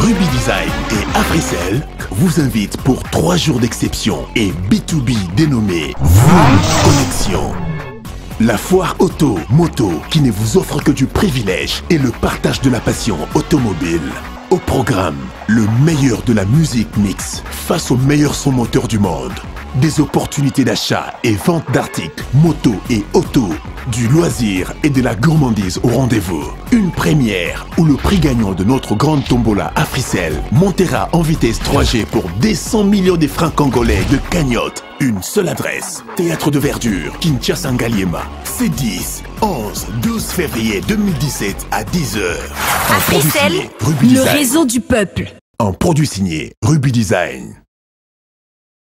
Ruby Design et Apricel vous invitent pour 3 jours d'exception et B2B dénommé Vroom Connexion. La foire auto, moto, qui ne vous offre que du privilège et le partage de la passion automobile. Au programme, le meilleur de la musique mix face au meilleur son moteur du monde. Des opportunités d'achat et vente d'articles, moto et auto, du loisir et de la gourmandise au rendez-vous. Une première où le prix gagnant de notre grande tombola Africell montera en vitesse 3G pour des 100 millions de francs congolais de cagnotte. Une seule adresse, Théâtre de Verdure, Kinshasa Ngaliema. C'est 10, 11, 12 février 2017 à 10h. Africell, le réseau du peuple. Un produit signé Ruby Design.